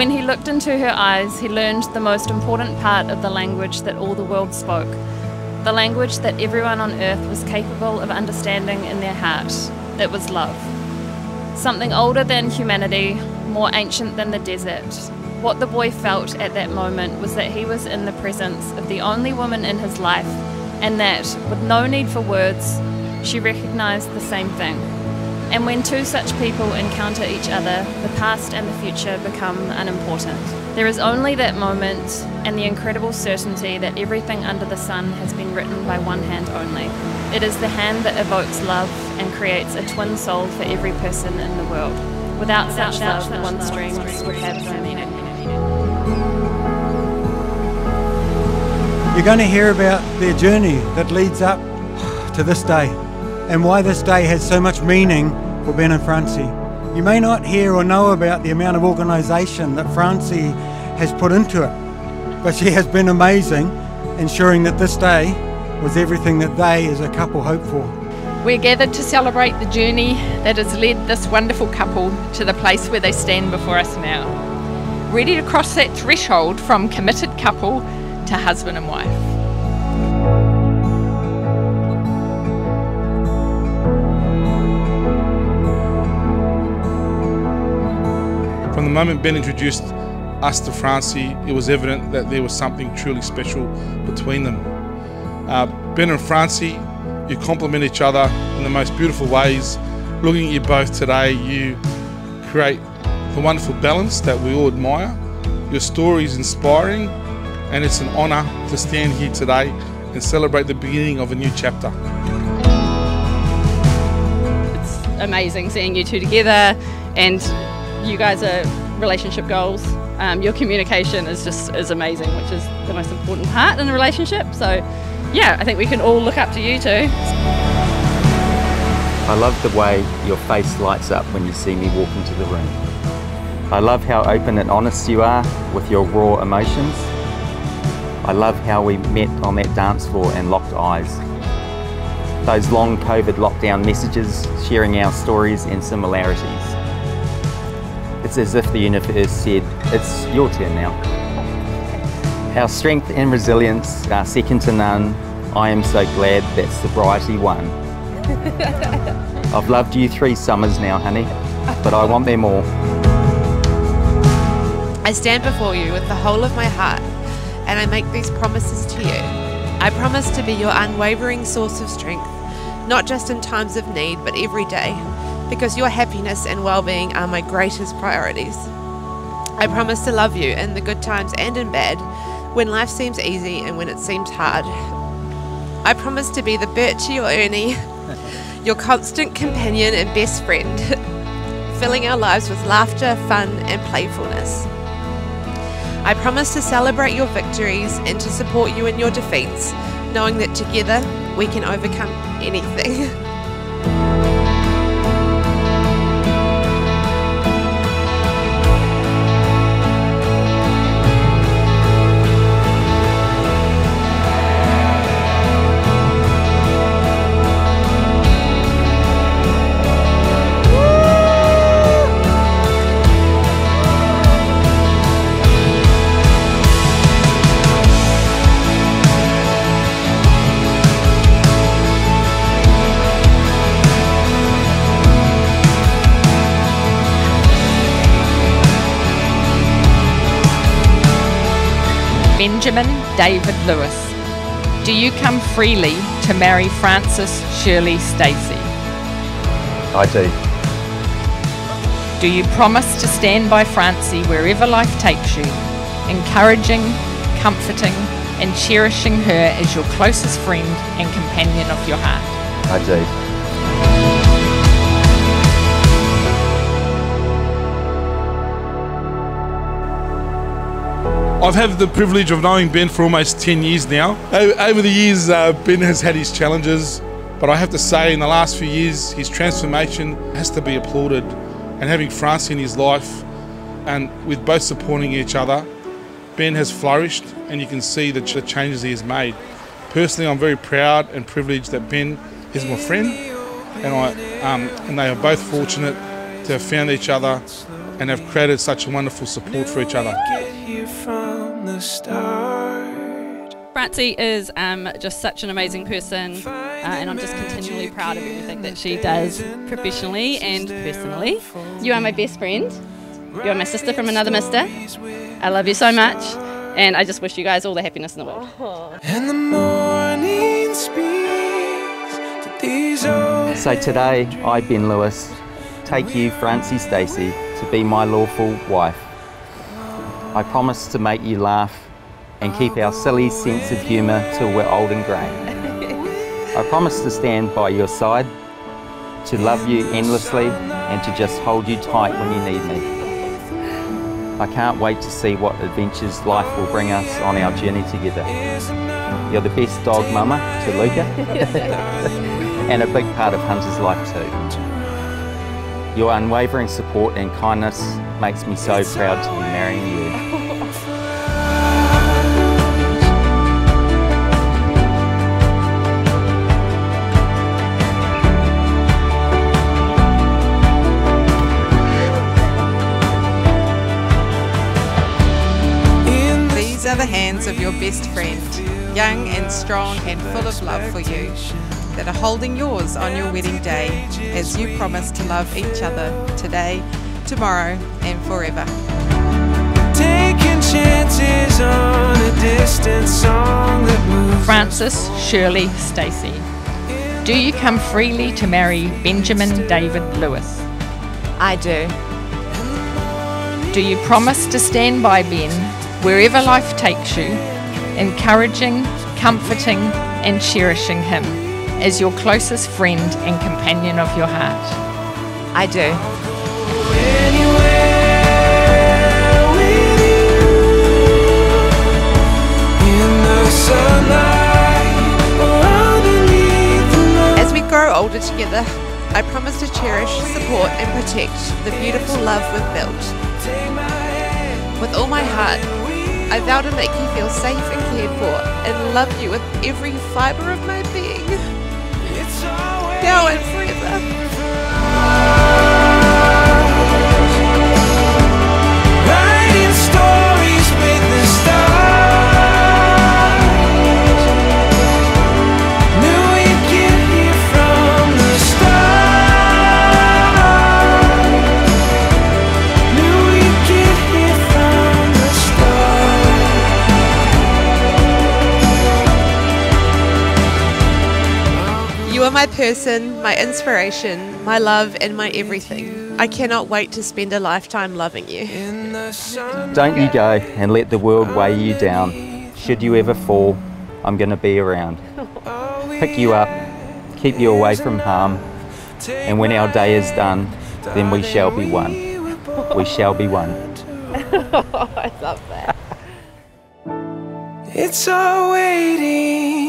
When he looked into her eyes, he learned the most important part of the language that all the world spoke, the language that everyone on earth was capable of understanding in their heart. It was love. Something older than humanity, more ancient than the desert. What the boy felt at that moment was that he was in the presence of the only woman in his life, and that, with no need for words, she recognised the same thing. And when two such people encounter each other, the past and the future become unimportant. There is only that moment and the incredible certainty that everything under the sun has been written by one hand only. It is the hand that evokes love and creates a twin soul for every person in the world. Without such love, one string would have no meaning. You're going to hear about their journey that leads up to this day and why this day has so much meaning for Ben and Francie. You may not hear or know about the amount of organisation that Francie has put into it, but she has been amazing, ensuring that this day was everything that they as a couple hoped for. We're gathered to celebrate the journey that has led this wonderful couple to the place where they stand before us now, ready to cross that threshold from committed couple to husband and wife. The moment Ben introduced us to Francie, it was evident that there was something truly special between them. Uh, ben and Francie, you complement each other in the most beautiful ways. Looking at you both today, you create the wonderful balance that we all admire. Your story is inspiring, and it's an honour to stand here today and celebrate the beginning of a new chapter. It's amazing seeing you two together and you guys are relationship goals. Um, your communication is just is amazing, which is the most important part in a relationship. So, yeah, I think we can all look up to you too. I love the way your face lights up when you see me walk into the room. I love how open and honest you are with your raw emotions. I love how we met on that dance floor and locked eyes. Those long COVID lockdown messages, sharing our stories and similarities. It's as if the universe said, it's your turn now. Our strength and resilience are second to none. I am so glad that sobriety won. I've loved you three summers now, honey, but I want them all. I stand before you with the whole of my heart, and I make these promises to you. I promise to be your unwavering source of strength, not just in times of need, but every day because your happiness and well being are my greatest priorities. I promise to love you in the good times and in bad, when life seems easy and when it seems hard. I promise to be the Bert to your Ernie, your constant companion and best friend, filling our lives with laughter, fun, and playfulness. I promise to celebrate your victories and to support you in your defeats, knowing that together we can overcome anything. Benjamin David Lewis. Do you come freely to marry Frances Shirley Stacey? I do. Do you promise to stand by Francie wherever life takes you, encouraging, comforting, and cherishing her as your closest friend and companion of your heart? I do. I've had the privilege of knowing Ben for almost 10 years now. Over the years, uh, Ben has had his challenges, but I have to say, in the last few years, his transformation has to be applauded. And having Francie in his life, and with both supporting each other, Ben has flourished, and you can see the ch- changes he has made. Personally, I'm very proud and privileged that Ben is my friend, and I um, and they are both fortunate to have found each other and have created such a wonderful support for each other. Francie is um, just such an amazing person, uh, and I'm just continually proud of everything that she does professionally and personally. You are my best friend. You are my sister from another mister. I love you so much, and I just wish you guys all the happiness in the world. And the morning speaks to these old So today, I, Ben Lewis, take you, Francie Stacey, to be my lawful wife. I promise to make you laugh and keep our silly sense of humour till we're old and grey. I promise to stand by your side, to love you endlessly, and to just hold you tight when you need me. I can't wait to see what adventures life will bring us on our journey together. You're the best dog mama to Luca, and a big part of Hunter's life too. Your unwavering support and kindness makes me so proud to be marrying you. These are the hands of your best friend, young and strong and full of love for you, that are holding yours on your wedding day as you promise to love each other today, tomorrow, and forever. taking chances on a distant song that moves. Frances Shirley Stacey. Do you come freely to marry Benjamin David Lewis? I do. Do you promise to stand by Ben wherever life takes you, encouraging, comforting, and cherishing him as your closest friend and companion of your heart? I do. As we grow older together, I promise to cherish, support, and protect the beautiful love we've built. With all my heart, I vow to make you feel safe and cared for and love you with every fibre of my being. Now and forever. writing start. You are my person, my inspiration, my love, and my everything. I cannot wait to spend a lifetime loving you. In the sun. Don't you go and let the world weigh you down. Should you ever fall, I'm going to be around. Pick you up, keep you away from harm, and when our day is done, then we shall be one. We shall be one. I love that. It's all waiting for us.